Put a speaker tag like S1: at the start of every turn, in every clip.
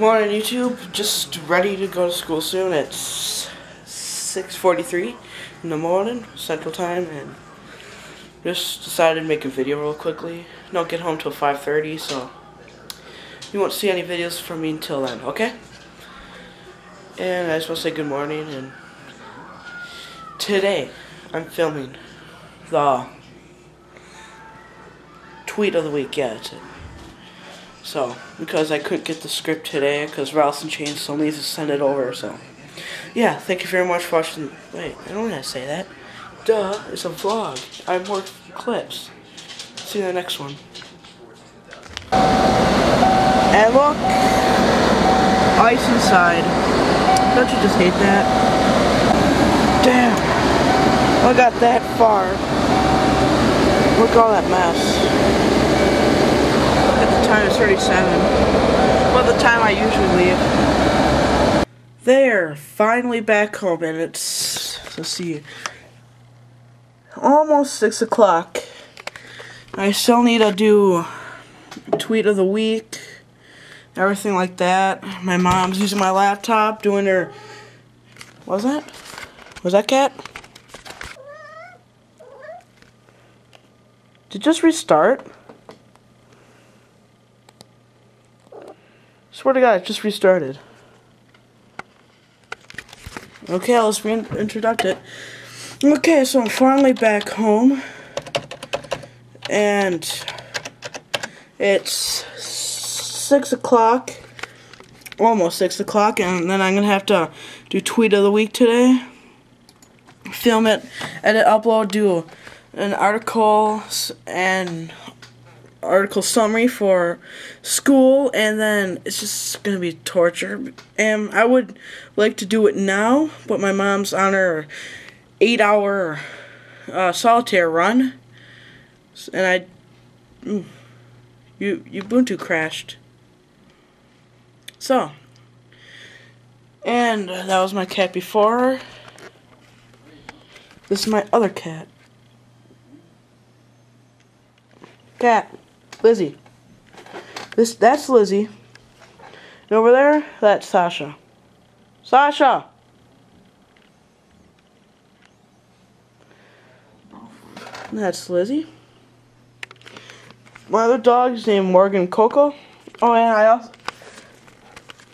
S1: Morning YouTube, just ready to go to school soon. It's 6.43 in the morning, Central Time, and just decided to make a video real quickly. Don't get home till 5.30, so you won't see any videos from me until then, okay? And I just want to say good morning, and today I'm filming the tweet of the week, yeah. So, because I couldn't get the script today, because Ralston changed, so needs to send it over, so. Yeah, thank you very much for watching. Wait, I don't want to say that. Duh, it's a vlog. I have more clips. See you in the next one. And look, ice inside. Don't you just hate that? Damn, I got that far. Look at all that mess time is 37. Well, the time I usually leave. There, finally back home, and it's, let's see, almost 6 o'clock. I still need to do tweet of the week, everything like that. My mom's using my laptop, doing her, was that? Was that cat? Did it just restart? Swear to God, it just restarted. Okay, let's reintroduce it. Okay, so I'm finally back home. And it's 6 o'clock. Almost 6 o'clock. And then I'm going to have to do tweet of the week today. Film it, edit, upload, do an article, and article summary for school and then it's just gonna be torture. And I would like to do it now but my mom's on her eight hour uh, solitaire run. And I mm, you Ubuntu crashed. So and that was my cat before. This is my other cat. Cat Lizzie. This that's Lizzie. And over there, that's Sasha. Sasha. That's Lizzie. My other dog is named Morgan Coco. Oh, and I also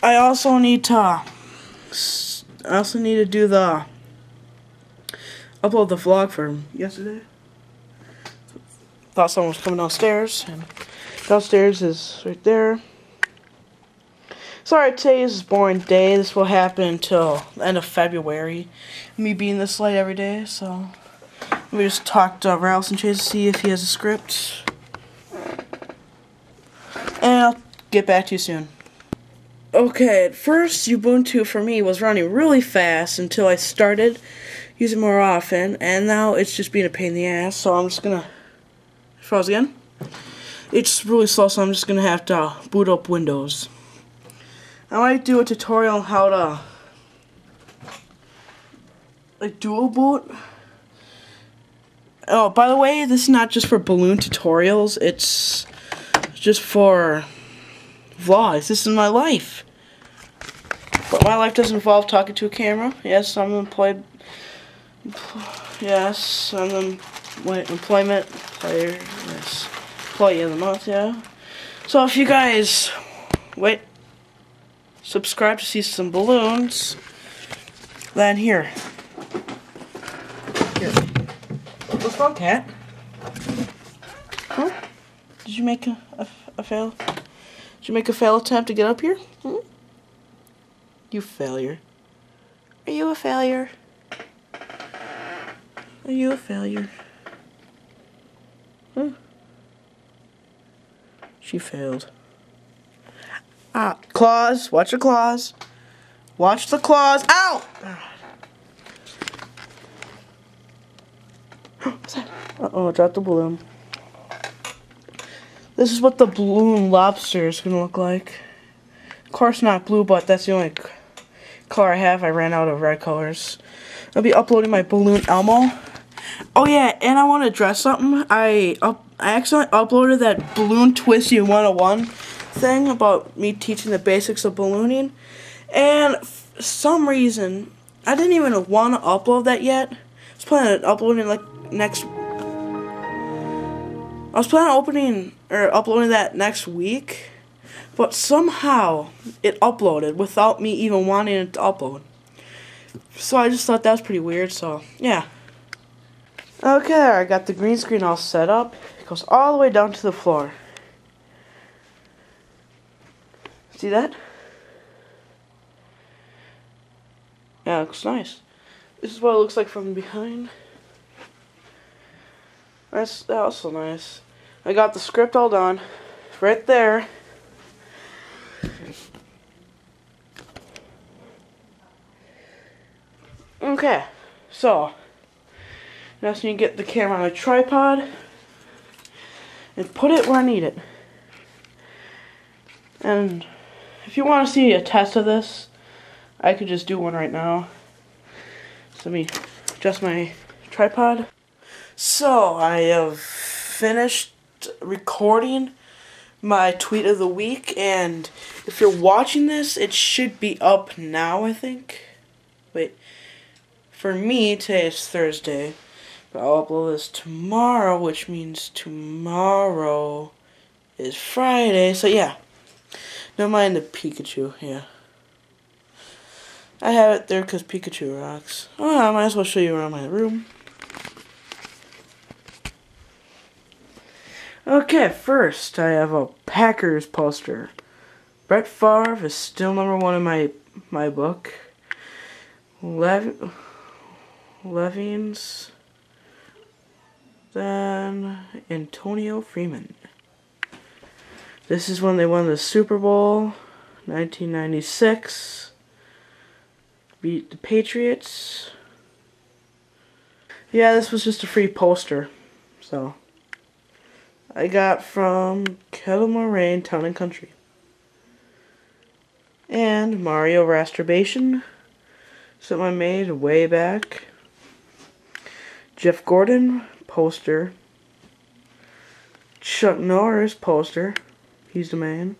S1: I also need to I also need to do the upload the vlog for yesterday. Thought someone was coming downstairs, and downstairs is right there. Sorry, today is a boring day. This will happen until the end of February. Me being this late every day, so me just talk to Ralph and Chase to see if he has a script. And I'll get back to you soon. Okay, at first Ubuntu for me was running really fast until I started using more often, and now it's just being a pain in the ass, so I'm just gonna Froze again. It's really slow, so I'm just gonna have to boot up Windows. I might do a tutorial on how to like dual boot. Oh, by the way, this is not just for balloon tutorials. It's just for vlogs. This is my life. But my life doesn't involve talking to a camera. Yes, I'm employed. Yes, I'm Wait, employment player, employee of the month, yeah. So if you guys, wait, subscribe to see some balloons, then here. Here. What's wrong, cat? Huh? Did you make a, a, a fail? Did you make a fail attempt to get up here? Hmm? You failure. Are you a failure? Are you a failure? Huh? She failed. Ah, claws. Watch your claws. Watch the claws. Ow! Uh-oh, I dropped the balloon. This is what the balloon lobster is going to look like. Of course not blue, but that's the only color I have. I ran out of red colors. I'll be uploading my balloon Elmo. Oh yeah, and I want to address something. I up, I accidentally uploaded that Balloon Twisty 101 thing about me teaching the basics of ballooning. And for some reason, I didn't even want to upload that yet. I was planning on uploading like next. I was planning on opening or uploading that next week, but somehow it uploaded without me even wanting it to upload. So I just thought that was pretty weird. So yeah. Okay, I got the green screen all set up. It goes all the way down to the floor. See that? Yeah, looks nice. This is what it looks like from behind. That's also nice. I got the script all done. Right there. Okay, so now so you get the camera on a tripod and put it where I need it. And if you want to see a test of this, I could just do one right now. So let me adjust my tripod. So I have finished recording my tweet of the week and if you're watching this it should be up now I think. Wait. For me today is Thursday. I'll upload this tomorrow which means tomorrow is Friday. So yeah. Don't mind the Pikachu, yeah. I have it there because Pikachu rocks. Oh, I might as well show you around my room. Okay, first I have a Packers poster. Brett Favre is still number one in my my book. Lev Levens. Then Antonio Freeman. This is when they won the Super Bowl, 1996 beat the Patriots. Yeah, this was just a free poster. So, I got from Kettle Moraine Town and Country. And Mario Rasturbation. Something I made way back. Jeff Gordon poster. Chuck Norris poster. He's the man.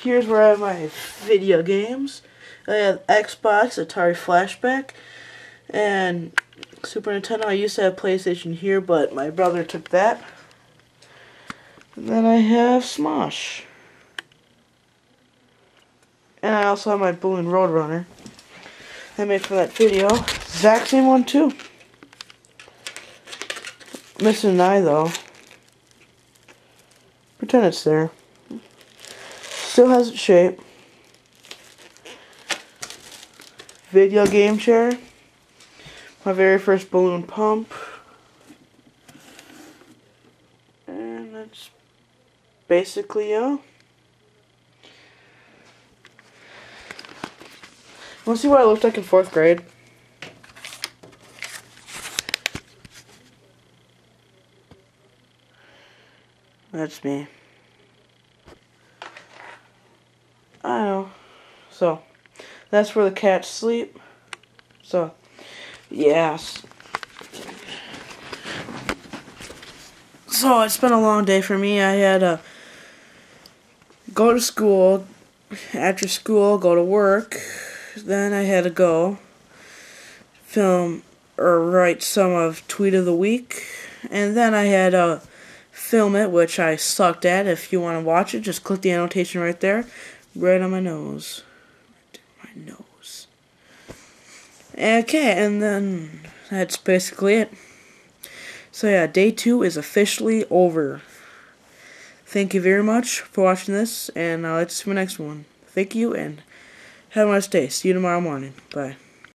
S1: Here's where I have my video games. I have Xbox, Atari Flashback, and Super Nintendo. I used to have PlayStation here, but my brother took that. And then I have Smosh. And I also have my Balloon Roadrunner. I made for that video. Exact same one too. Missing an eye though. Pretend it's there. Still has its shape. Video game chair. My very first balloon pump. And that's basically uh, it. Want to see what I looked like in fourth grade? That's me. I know. So, that's where the cats sleep. So, yes. So, it's been a long day for me. I had to go to school, after school, go to work. Then I had to go film or write some of Tweet of the Week. And then I had to film it, which I sucked at. If you want to watch it, just click the annotation right there. Right on my nose. Right my nose. Okay, and then that's basically it. So yeah, day two is officially over. Thank you very much for watching this, and uh, I'll let you see my next one. Thank you, and have a nice day. See you tomorrow morning. Bye.